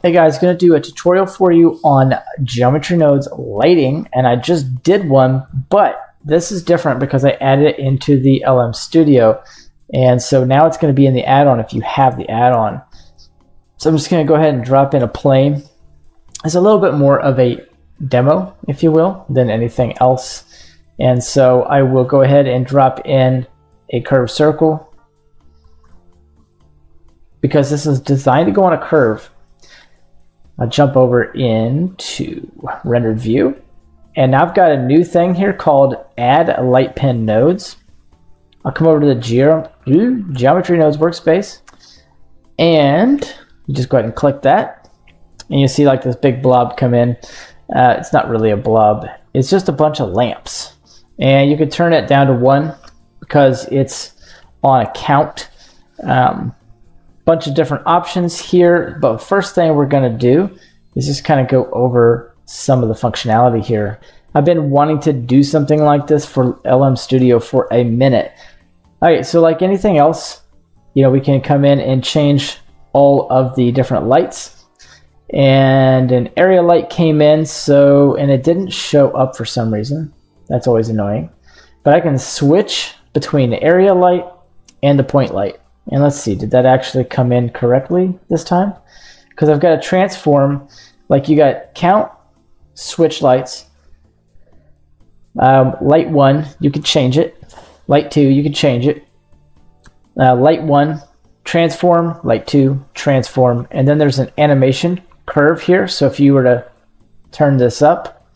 Hey guys, going to do a tutorial for you on Geometry Nodes lighting, and I just did one, but this is different because I added it into the LM Studio, and so now it's going to be in the add-on if you have the add-on. So I'm just going to go ahead and drop in a plane. It's a little bit more of a demo, if you will, than anything else, and so I will go ahead and drop in a curved circle because this is designed to go on a curve I'll jump over into rendered view. And I've got a new thing here called add light pen nodes. I'll come over to the Ge geometry nodes workspace and you just go ahead and click that. And you see like this big blob come in. Uh, it's not really a blob. It's just a bunch of lamps. And you can turn it down to one because it's on a count. Um, bunch of different options here, but first thing we're going to do is just kind of go over some of the functionality here. I've been wanting to do something like this for LM Studio for a minute. All right, so like anything else, you know, we can come in and change all of the different lights. And an area light came in, so, and it didn't show up for some reason. That's always annoying. But I can switch between the area light and the point light. And let's see, did that actually come in correctly this time? Because I've got a transform, like you got count, switch lights. Um, light one, you can change it. Light two, you can change it. Uh, light one, transform, light two, transform. And then there's an animation curve here. So if you were to turn this up,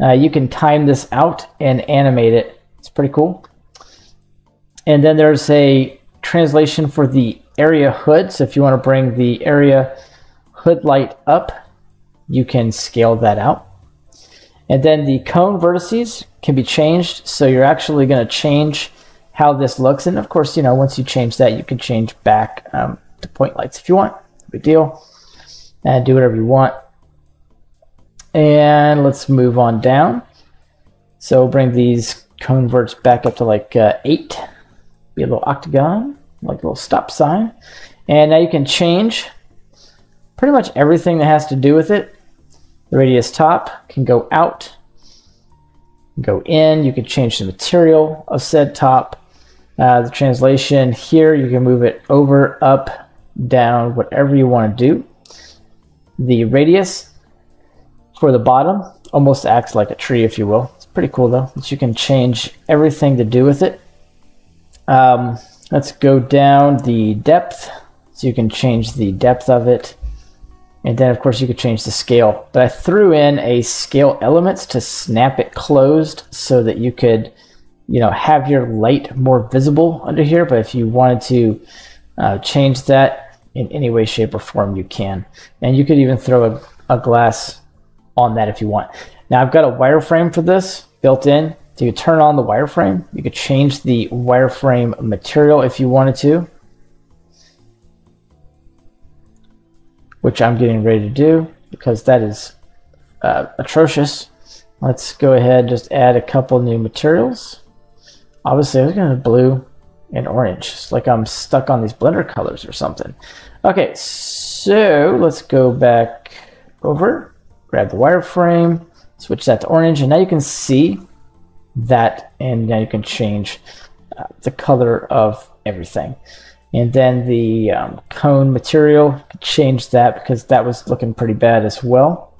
uh, you can time this out and animate it. It's pretty cool. And then there's a translation for the area hood. So if you want to bring the area hood light up, you can scale that out. And then the cone vertices can be changed. So you're actually going to change how this looks. And of course, you know, once you change that, you can change back um, to point lights if you want. big deal. And do whatever you want. And let's move on down. So bring these cone verts back up to like uh, 8 be a little octagon, like a little stop sign. And now you can change pretty much everything that has to do with it. The radius top can go out, go in. You can change the material of said top. Uh, the translation here, you can move it over, up, down, whatever you want to do. The radius for the bottom almost acts like a tree, if you will. It's pretty cool though, that you can change everything to do with it. Um, let's go down the depth. So you can change the depth of it. And then of course you could change the scale. But I threw in a scale elements to snap it closed so that you could, you know, have your light more visible under here. But if you wanted to uh, change that in any way, shape, or form, you can. And you could even throw a, a glass on that if you want. Now I've got a wireframe for this built in. So you turn on the wireframe. You could change the wireframe material if you wanted to, which I'm getting ready to do because that is uh, atrocious. Let's go ahead and just add a couple new materials. Obviously, I was going to blue and orange. It's like I'm stuck on these blender colors or something. Okay, so let's go back over, grab the wireframe, switch that to orange, and now you can see that and now you can change uh, the color of everything. And then the um, cone material change that because that was looking pretty bad as well.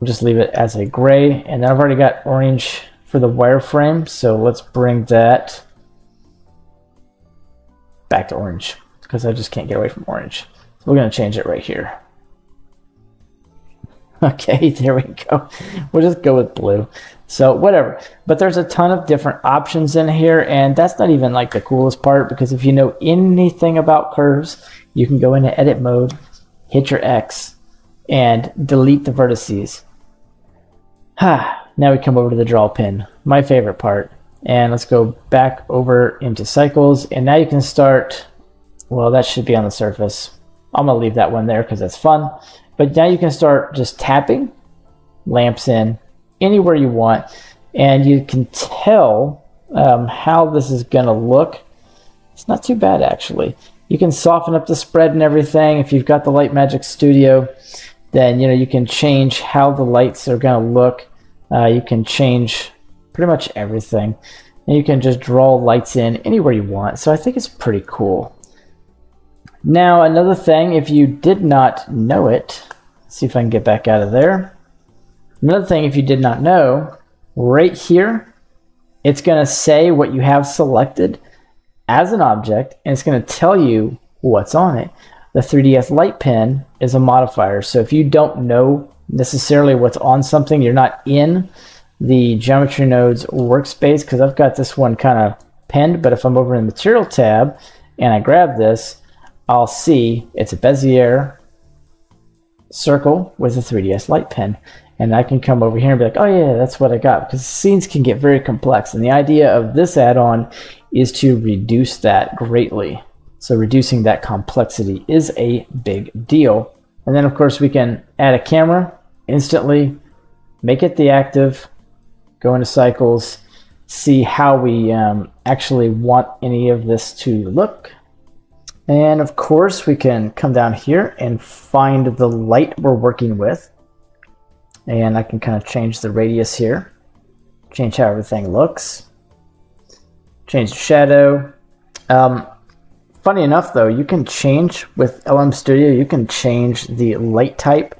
We'll just leave it as a gray. And then I've already got orange for the wireframe so let's bring that back to orange because I just can't get away from orange. So we're going to change it right here. Okay, there we go. We'll just go with blue. So whatever. But there's a ton of different options in here, and that's not even like the coolest part because if you know anything about curves, you can go into edit mode, hit your X, and delete the vertices. Ha! now we come over to the draw pin, my favorite part. And let's go back over into cycles, and now you can start, well, that should be on the surface. I'm gonna leave that one there because that's fun. But now you can start just tapping lamps in anywhere you want, and you can tell um, how this is going to look. It's not too bad, actually. you can soften up the spread and everything. If you've got the Light Magic Studio, then you know you can change how the lights are going to look. Uh, you can change pretty much everything. And you can just draw lights in anywhere you want. So I think it's pretty cool. Now, another thing, if you did not know it, see if I can get back out of there. Another thing, if you did not know, right here, it's going to say what you have selected as an object, and it's going to tell you what's on it. The 3ds light pen is a modifier. So if you don't know necessarily what's on something, you're not in the geometry nodes workspace, because I've got this one kind of pinned, but if I'm over in the material tab and I grab this, I'll see it's a Bezier circle with a 3ds light pen and I can come over here and be like, oh yeah, that's what I got, because scenes can get very complex, and the idea of this add-on is to reduce that greatly. So reducing that complexity is a big deal. And then of course we can add a camera instantly, make it the active, go into cycles, see how we um, actually want any of this to look. And of course we can come down here and find the light we're working with and I can kind of change the radius here, change how everything looks, change the shadow. Um, funny enough though, you can change with LM Studio, you can change the light type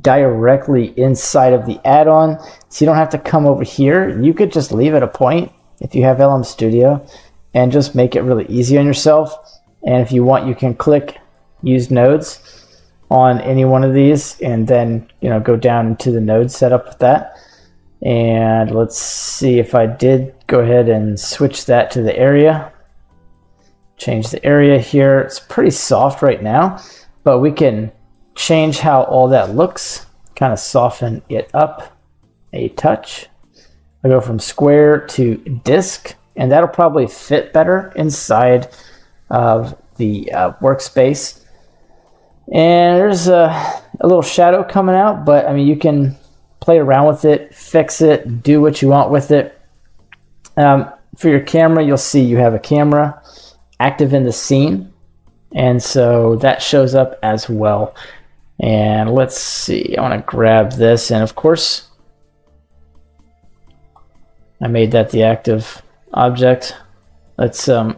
directly inside of the add-on. So you don't have to come over here. You could just leave it a point if you have LM Studio and just make it really easy on yourself. And if you want, you can click use nodes on any one of these and then you know go down into the node setup with that. And let's see if I did go ahead and switch that to the area. Change the area here. It's pretty soft right now but we can change how all that looks kind of soften it up a touch. I go from square to disk and that'll probably fit better inside of the uh, workspace and there's a, a little shadow coming out, but I mean, you can play around with it, fix it, do what you want with it. Um, for your camera, you'll see you have a camera active in the scene. And so that shows up as well. And let's see, I want to grab this. And of course, I made that the active object. Let's um,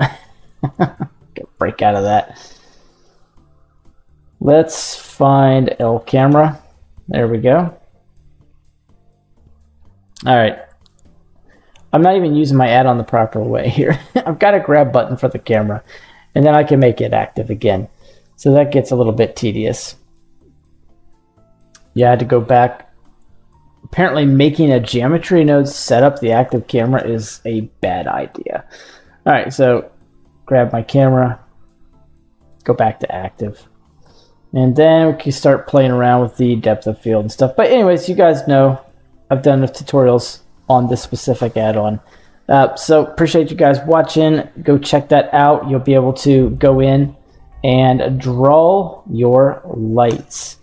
break out of that. Let's find L Camera. There we go. All right. I'm not even using my add-on the proper way here. I've got a grab button for the camera, and then I can make it active again. So that gets a little bit tedious. Yeah, I had to go back. Apparently making a geometry node set up the active camera is a bad idea. All right, so grab my camera, go back to active. And then we can start playing around with the depth of field and stuff. But anyways, you guys know I've done enough tutorials on this specific add-on. Uh, so appreciate you guys watching. Go check that out. You'll be able to go in and draw your lights.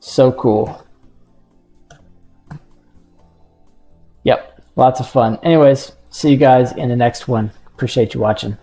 So cool. Yep, lots of fun. Anyways, see you guys in the next one. Appreciate you watching.